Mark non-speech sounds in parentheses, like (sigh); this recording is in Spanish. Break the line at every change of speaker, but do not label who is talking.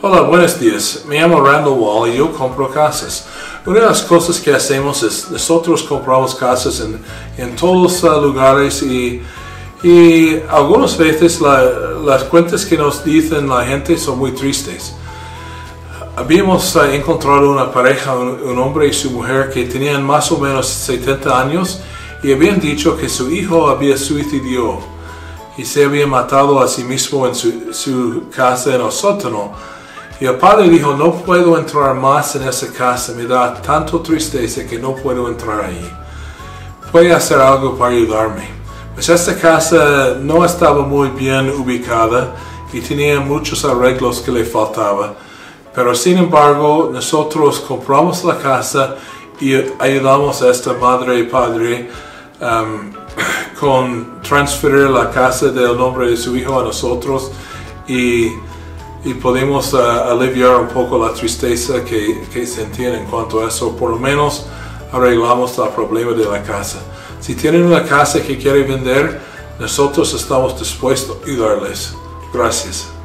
Hola, buenos días. Me llamo Randall Wall y yo compro casas. Una de las cosas que hacemos es nosotros compramos casas en, en todos los lugares y, y algunas veces la, las cuentas que nos dicen la gente son muy tristes. Habíamos uh, encontrado una pareja, un, un, hombre y su mujer, que tenían más o menos 70 años y habían dicho que su hijo había suicidido y se había matado a sí mismo en su, su casa en el sótano. Y el padre dijo, no puedo entrar más en esa casa, me da tanto tristeza que no puedo entrar ahí. Puede hacer algo para ayudarme. Pues esta casa no estaba muy bien ubicada y tenía muchos arreglos que le faltaba. Pero sin embargo, nosotros compramos la casa y ayudamos a esta madre y padre um, (coughs) con transferir la casa del nombre de su hijo a nosotros y y podemos uh, aliviar un poco la tristeza que, que sentían en cuanto a eso. Por lo menos arreglamos el problema de la casa. Si tienen una casa que quieren vender, nosotros estamos dispuestos a ayudarles. Gracias.